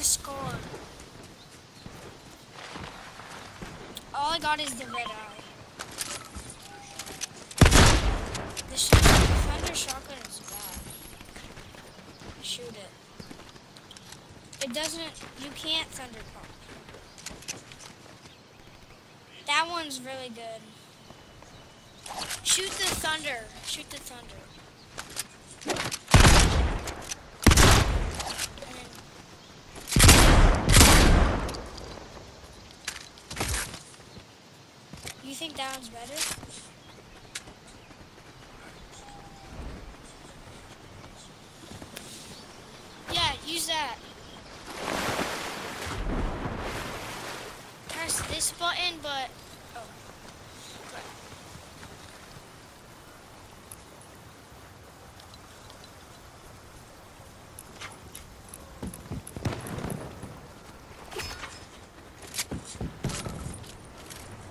a scar. All I got is the red eye. The, sh- the thunder shotgun is bad. Shoot it. It doesn't. You can't thunder pump. That one's really good. Shoot the thunder. Shoot the thunder. And then You think that better? Yeah, use that. Press this button, but oh. Right.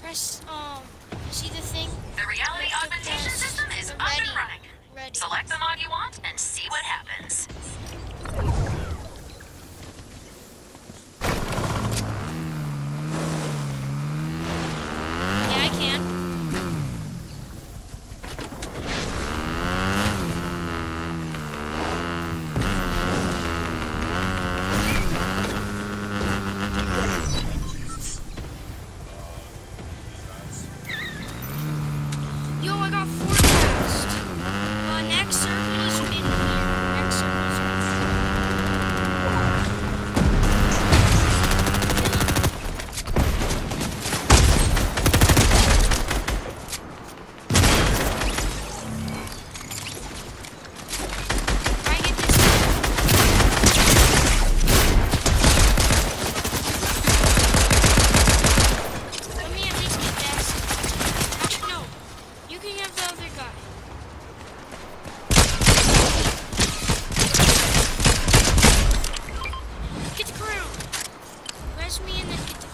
Press um. See the thing? The reality augmentation system is up and running. Ready. Select the mod you want and see what happens. Smash me in the kitchen.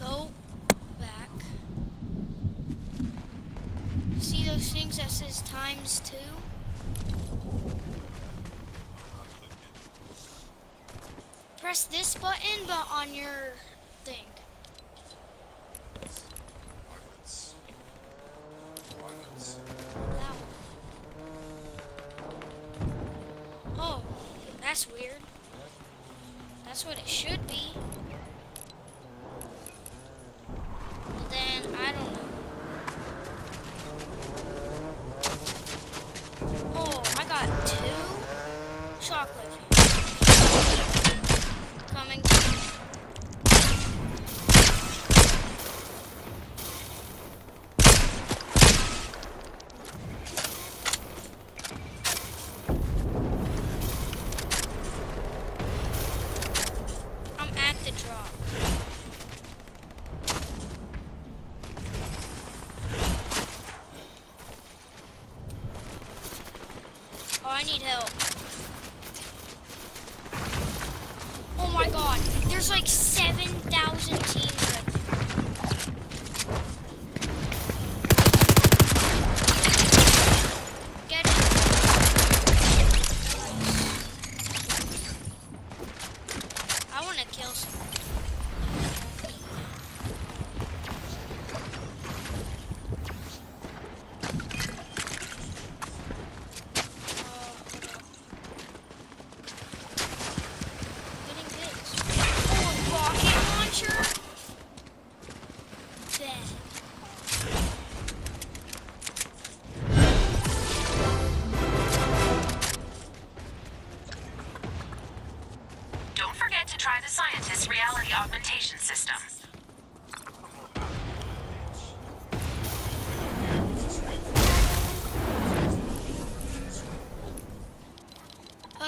go back. See those things that says times two? Press this button, but on your thing. That oh, that's weird. That's what it should be. There's like 7,000 teams.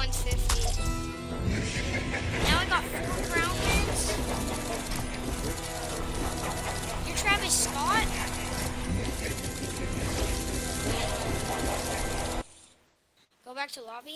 150. Now I got four crown wins. You're Travis Scott? Go back to lobby.